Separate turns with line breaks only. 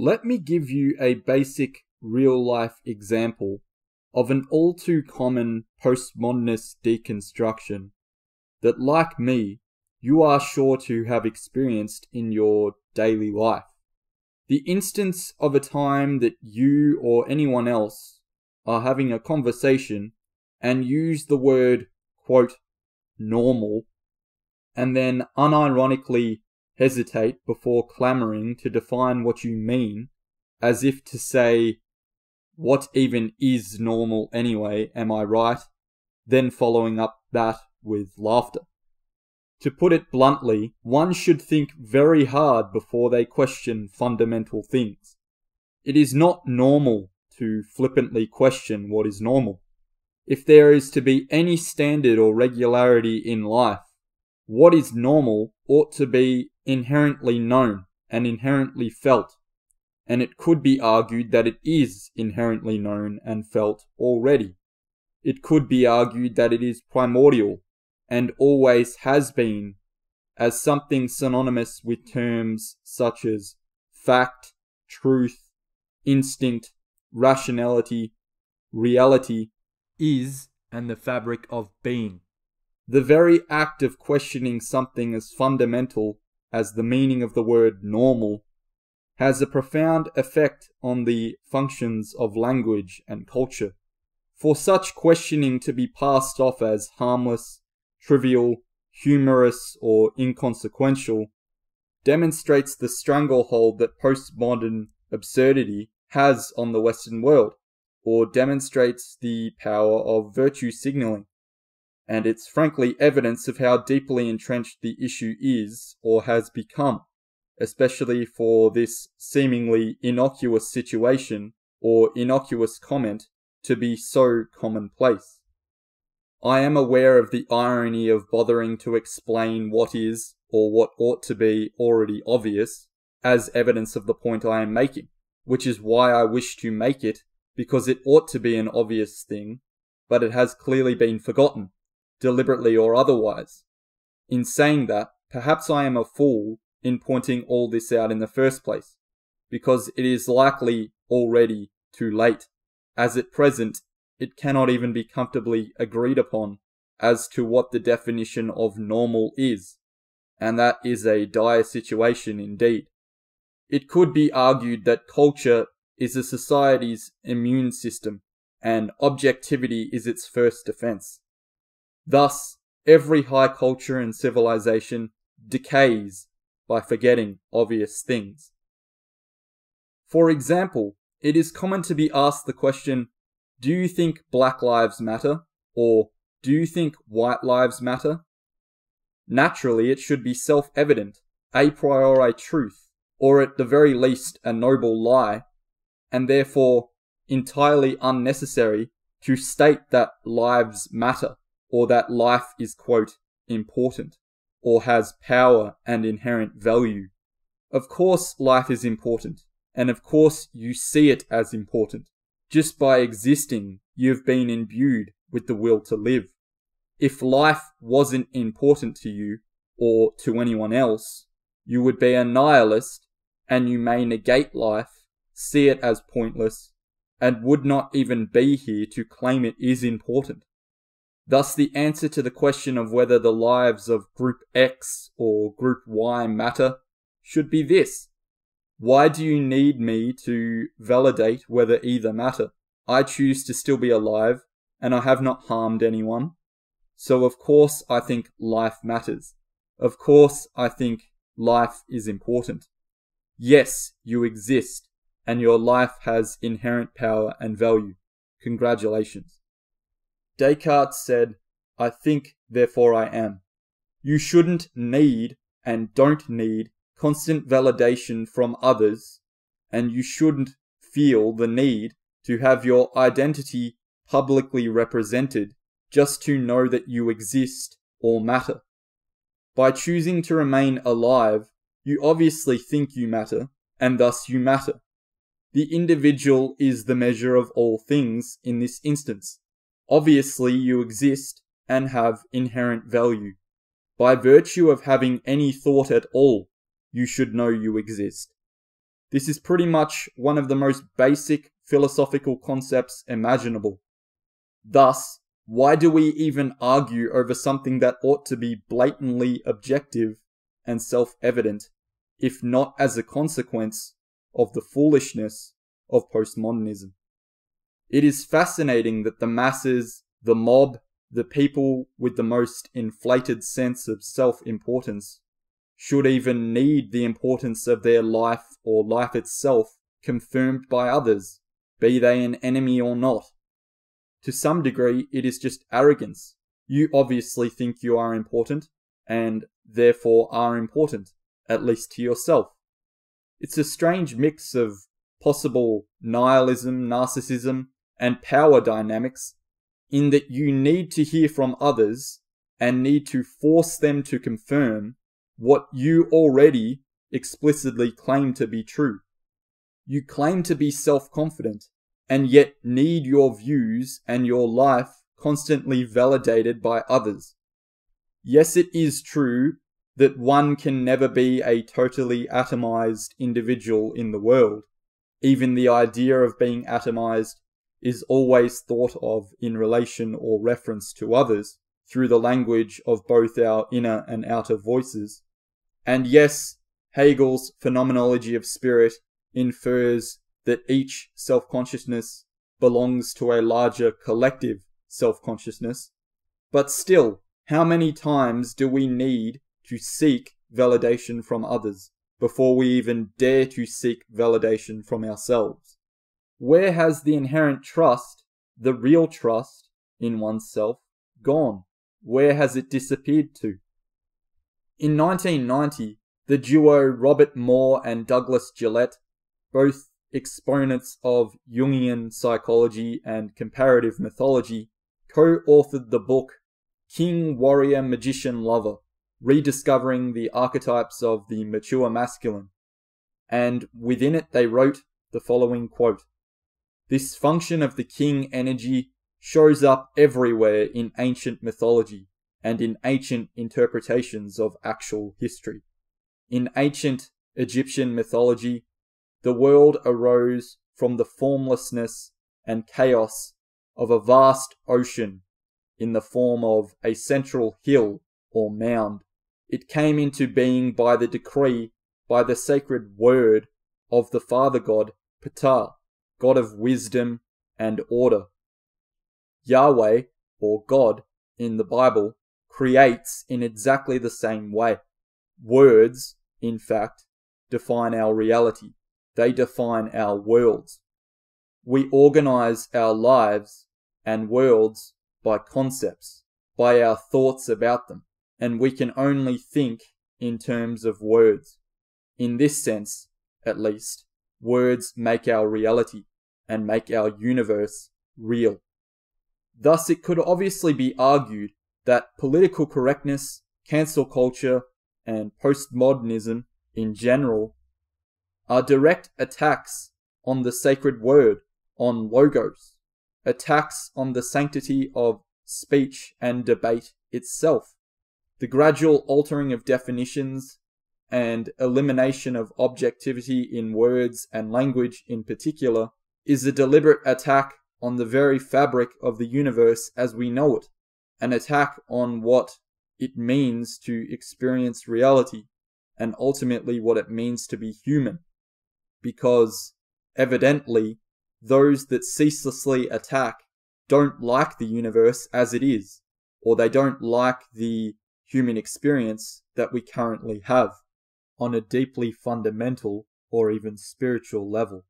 Let me give you a basic real life example of an all too common postmodernist deconstruction that, like me, you are sure to have experienced in your daily life. The instance of a time that you or anyone else are having a conversation and use the word, quote, normal, and then unironically hesitate before clamoring to define what you mean, as if to say, what even is normal anyway, am I right? Then following up that with laughter. To put it bluntly, one should think very hard before they question fundamental things. It is not normal to flippantly question what is normal. If there is to be any standard or regularity in life, what is normal ought to be inherently known and inherently felt, and it could be argued that it is inherently known and felt already. It could be argued that it is primordial and always has been as something synonymous with terms such as fact, truth, instinct, rationality, reality, is, and the fabric of being. The very act of questioning something as fundamental as the meaning of the word normal has a profound effect on the functions of language and culture. For such questioning to be passed off as harmless, trivial, humorous, or inconsequential demonstrates the stranglehold that postmodern absurdity has on the Western world, or demonstrates the power of virtue signaling. And it's frankly evidence of how deeply entrenched the issue is or has become, especially for this seemingly innocuous situation or innocuous comment to be so commonplace. I am aware of the irony of bothering to explain what is, or what ought to be, already obvious, as evidence of the point I am making, which is why I wish to make it, because it ought to be an obvious thing, but it has clearly been forgotten, deliberately or otherwise. In saying that, perhaps I am a fool in pointing all this out in the first place, because it is likely already too late, as at present it cannot even be comfortably agreed upon as to what the definition of normal is, and that is a dire situation indeed. It could be argued that culture is a society's immune system, and objectivity is its first defense. Thus, every high culture and civilization decays by forgetting obvious things. For example, it is common to be asked the question, do you think Black Lives Matter? Or do you think White Lives Matter? Naturally, it should be self evident, a priori truth, or at the very least a noble lie, and therefore entirely unnecessary to state that lives matter, or that life is, quote, important, or has power and inherent value. Of course, life is important, and of course, you see it as important. Just by existing, you've been imbued with the will to live. If life wasn't important to you, or to anyone else, you would be a nihilist, and you may negate life, see it as pointless, and would not even be here to claim it is important. Thus, the answer to the question of whether the lives of Group X or Group Y matter should be this why do you need me to validate whether either matter? I choose to still be alive, and I have not harmed anyone. So of course I think life matters. Of course I think life is important. Yes, you exist, and your life has inherent power and value. Congratulations. Descartes said, I think, therefore I am. You shouldn't need and don't need constant validation from others, and you shouldn't feel the need to have your identity publicly represented just to know that you exist or matter. By choosing to remain alive, you obviously think you matter, and thus you matter. The individual is the measure of all things in this instance. Obviously, you exist and have inherent value. By virtue of having any thought at all, you should know you exist. This is pretty much one of the most basic philosophical concepts imaginable. Thus, why do we even argue over something that ought to be blatantly objective and self evident, if not as a consequence of the foolishness of postmodernism? It is fascinating that the masses, the mob, the people with the most inflated sense of self importance should even need the importance of their life or life itself confirmed by others, be they an enemy or not. To some degree, it is just arrogance. You obviously think you are important, and therefore are important, at least to yourself. It's a strange mix of possible nihilism, narcissism, and power dynamics in that you need to hear from others and need to force them to confirm what you already explicitly claim to be true. You claim to be self confident and yet need your views and your life constantly validated by others. Yes, it is true that one can never be a totally atomized individual in the world. Even the idea of being atomized is always thought of in relation or reference to others through the language of both our inner and outer voices. And yes, Hegel's phenomenology of spirit infers that each self consciousness belongs to a larger collective self consciousness. But still, how many times do we need to seek validation from others before we even dare to seek validation from ourselves? Where has the inherent trust, the real trust in oneself, gone? Where has it disappeared to? In 1990, the duo Robert Moore and Douglas Gillette, both exponents of Jungian psychology and comparative mythology, co authored the book King, Warrior, Magician, Lover Rediscovering the Archetypes of the Mature Masculine. And within it, they wrote the following quote this function of the king energy shows up everywhere in ancient mythology and in ancient interpretations of actual history. In ancient Egyptian mythology, the world arose from the formlessness and chaos of a vast ocean in the form of a central hill or mound. It came into being by the decree, by the sacred word of the father god Ptah, God of wisdom and order. Yahweh, or God, in the Bible, creates in exactly the same way. Words, in fact, define our reality. They define our worlds. We organize our lives and worlds by concepts, by our thoughts about them, and we can only think in terms of words. In this sense, at least, words make our reality and make our universe real. Thus, it could obviously be argued that political correctness, cancel culture, and postmodernism in general are direct attacks on the sacred word, on logos, attacks on the sanctity of speech and debate itself. The gradual altering of definitions and elimination of objectivity in words and language in particular is a deliberate attack on the very fabric of the universe as we know it, an attack on what it means to experience reality, and ultimately what it means to be human. Because, evidently, those that ceaselessly attack don't like the universe as it is, or they don't like the human experience that we currently have on a deeply fundamental or even spiritual level.